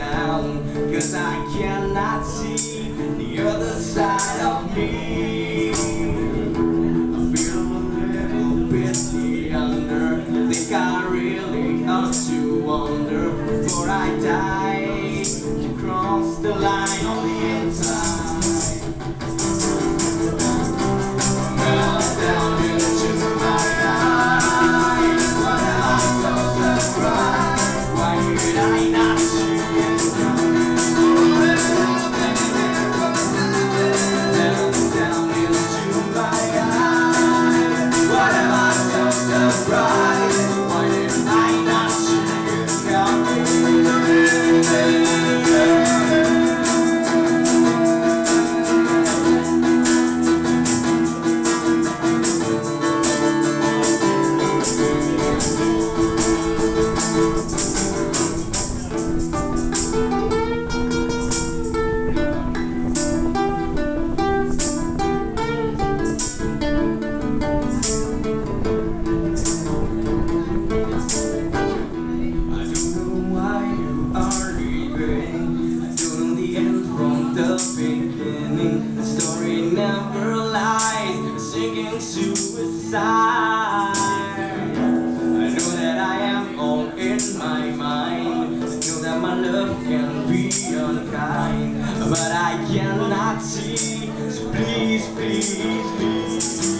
Cause I cannot see the other side of me. I feel a little bit the under Think I really ought to wonder Before I die The story never lies. Sinking suicide. I know that I am all in my mind. I know that my love can be unkind, but I cannot see. So please, please, please.